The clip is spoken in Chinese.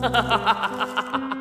哈哈哈哈哈哈